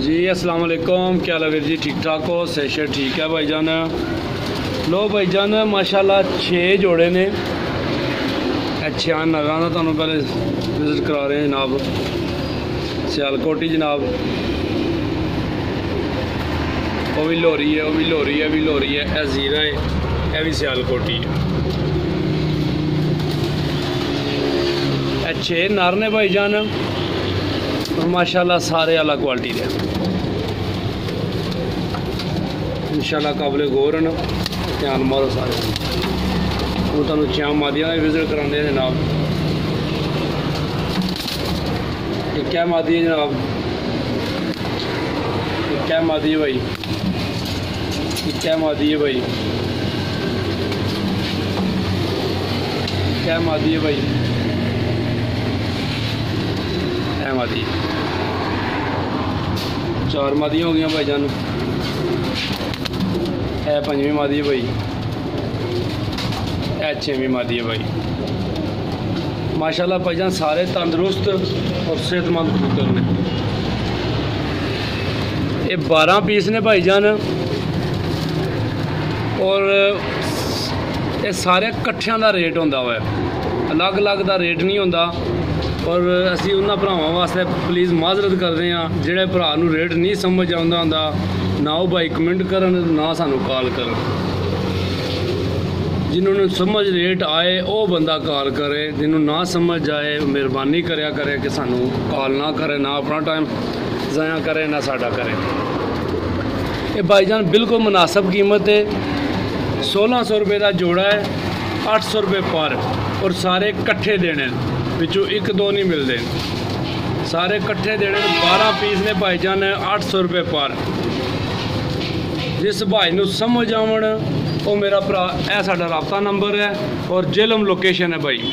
जी अस्सलाम वालेकुम क्या हाल है जी? ठीक ठाक हो? सेशर ठीक है भाई जान लो भाई जान माशाल्लाह छे जोड़े ने। अच्छे का ना थानू पहले विज़िट करा रहे हैं जनाब। सियालकोटी जनाब। वो भी लोरी है वो भी लोरी है भी लोरी है। यह जीरा है यह भी सियालकोटी है छे नर ने भाई जान तो माशाल्लाह सारे आला क्वालिटी के इंशाल्लाह काबले गौर न, ध्यान मारो सारे। हूँ तुम तो च्याम मादिया विज़िट कराते हैं जनाब। एक मादी है जनाब? एक मादी है भाई? एक मादी है भाई? क्या मादी है भाई? ਇਹ ਮਾਦੀ ਚਾਰ ਮਾਦੀਆਂ ਹੋ ਗਈਆਂ ਭਾਈਜਾਨ ਇਹ ਪੰਜਵੀਂ ਮਾਦੀ ਹੈ ਭਾਈ ਇਹ ਛੇਵੀਂ ਮਾਦੀ ਹੈ ਭਾਈ ਮਾਸ਼ਾਅੱਲਾ ਭਾਈਜਾਨ ਸਾਰੇ ਤੰਦਰੁਸਤ ਔਰ ਸਿਹਤਮੰਦ ਕਬੂਤਰ ਨੇ। ਇਹ 12 ਪੀਸ ਨੇ ਭਾਈਜਾਨ ਔਰ ਇਹ ਸਾਰੇ ਇਕੱਠਿਆਂ ਦਾ ਰੇਟ ਹੁੰਦਾ ਵਾ। ਅਲੱਗ-ਅਲੱਗ ਦਾ ਰੇਟ ਨਹੀਂ ਹੁੰਦਾ। ਔਰ ਅਸੀਂ ਉਹਨਾਂ ਭਰਾਵਾਂ ਵਾਸਤੇ ਪਲੀਜ਼ ਮਾਜ਼ਰਤ ਕਰਦੇ ਹਾਂ। ਜਿਹੜੇ ਭਰਾ ਨੂੰ ਰੇਟ ਨਹੀਂ ਸਮਝ ਆਉਂਦਾ ਹੁੰਦਾ, ਨਾ ਉਹ ਬਾਈ ਕਮੈਂਟ ਕਰਨ, ਨਾ ਸਾਨੂੰ ਕਾਲ ਕਰਨ। ਜਿਨ੍ਹਾਂ ਨੂੰ ਸਮਝ ਰੇਟ ਆਏ, ਉਹ ਬੰਦਾ ਕਾਲ ਕਰੇ। ਜਿਹਨੂੰ ਨਾ ਸਮਝ ਆਏ ਮਿਹਰਬਾਨੀ ਕਰਿਆ ਕਰੇ ਕਿ ਸਾਨੂੰ ਕਾਲ ਨਾ ਕਰੇ, ਨਾ ਆਪਣਾ ਟਾਈਮ ਜ਼ਾਇਆ ਕਰੇ, ਨਾ ਸਾਡਾ ਕਰੇ। ਇਹ ਭਾਈਜਾਨ ਬਿਲਕੁਲ ਮੁਨਾਸਬ ਕੀਮਤ ਹੈ। 1600 ਰੁਪਏ ਦਾ ਜੋੜਾ ਹੈ 800 ਰੁਪਏ ਪਰ ਔਰ ਸਾਰੇ ਇਕੱਠੇ ਦੇਣੇ ਵਿੱਚੋਂ ਇੱਕ ਦੋ ਨਹੀਂ ਮਿਲਦੇ। ਸਾਰੇ ਇਕੱਠੇ ਦੇਣੇ ਨੇ 12 ਪੀਸ ਨੇ ਭਾਈਜਾਨ 800 ਰੁਪਏ ਪਰ ਜਿਸ ਭਾਈ ਨੂੰ ਸਮਝ ਆਵਣ, ਉਹ ਮੇਰਾ ਭਰਾ, ਇਹ ਸਾਡਾ ਰਾਬਤਾ ਨੰਬਰ ਹੈ ਔਰ ਜੇਲਮ ਲੋਕੇਸ਼ਨ ਹੈ ਭਾਈ।